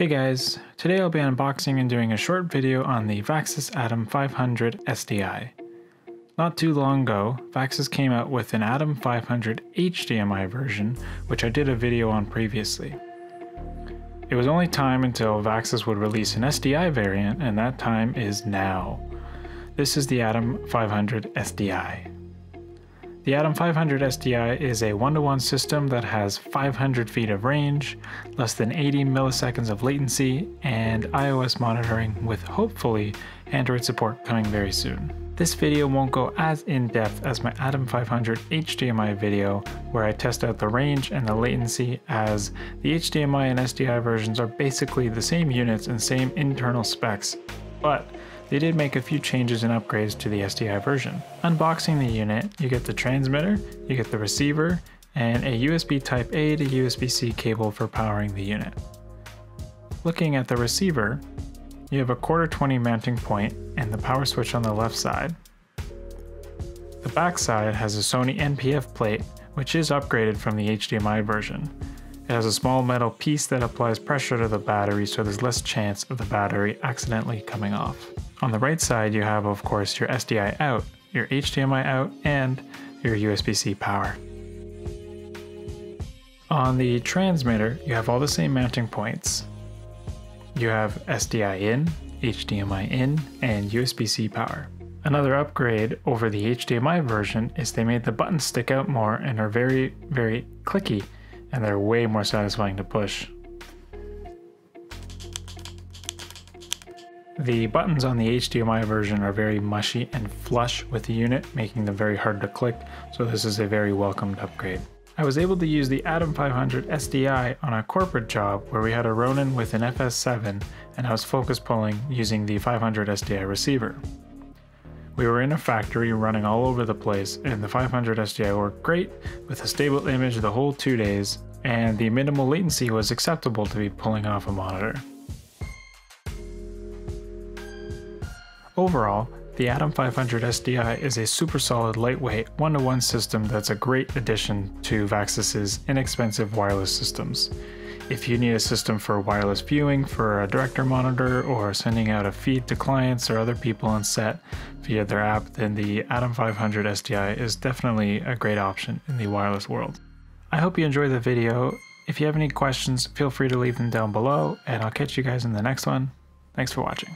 Hey guys, today I'll be unboxing and doing a short video on the Vaxis Atom 500 SDI. Not too long ago, Vaxis came out with an Atom 500 HDMI version, which I did a video on previously. It was only time until Vaxis would release an SDI variant, and that time is now. This is the Atom 500 SDI. The Atom 500 SDI is a one-to-one system that has 500 feet of range, less than 80 milliseconds of latency, and iOS monitoring with hopefully Android support coming very soon. This video won't go as in-depth as my Atom 500 HDMI video where I test out the range and the latency as the HDMI and SDI versions are basically the same units and same internal specs, but they did make a few changes and upgrades to the SDI version. Unboxing the unit, you get the transmitter, you get the receiver, and a USB Type A to USB-C cable for powering the unit. Looking at the receiver, you have a quarter 20 mounting point and the power switch on the left side. The back side has a Sony NP-F plate, which is upgraded from the HDMI version. It has a small metal piece that applies pressure to the battery so there's less chance of the battery accidentally coming off. On the right side, you have, of course, your SDI out, your HDMI out, and your USB-C power. On the transmitter, you have all the same mounting points. You have SDI in, HDMI in, and USB-C power. Another upgrade over the HDMI version is they made the buttons stick out more and are very, very clicky, and they're way more satisfying to push. The buttons on the HDMI version are very mushy and flush with the unit, making them very hard to click, so this is a very welcomed upgrade. I was able to use the Atom 500 SDI on a corporate job where we had a Ronin with an FS7 and I was focus pulling using the 500 SDI receiver. We were in a factory running all over the place and the 500 SDI worked great with a stable image the whole two days and the minimal latency was acceptable to be pulling off a monitor. Overall, the Atom 500 SDI is a super solid lightweight one-to-one system that's a great addition to Vaxis's inexpensive wireless systems. If you need a system for wireless viewing for a director monitor or sending out a feed to clients or other people on set via their app, then the Atom 500 SDI is definitely a great option in the wireless world. I hope you enjoyed the video. If you have any questions, feel free to leave them down below and I'll catch you guys in the next one. Thanks for watching.